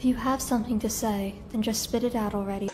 If you have something to say, then just spit it out already.